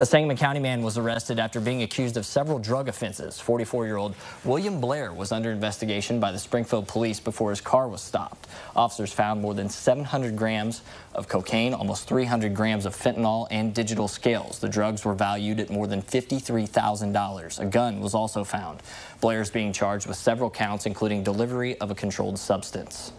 A Sangamon County man was arrested after being accused of several drug offenses. 44-year-old William Blair was under investigation by the Springfield police before his car was stopped. Officers found more than 700 grams of cocaine, almost 300 grams of fentanyl, and digital scales. The drugs were valued at more than $53,000. A gun was also found. Blair is being charged with several counts, including delivery of a controlled substance.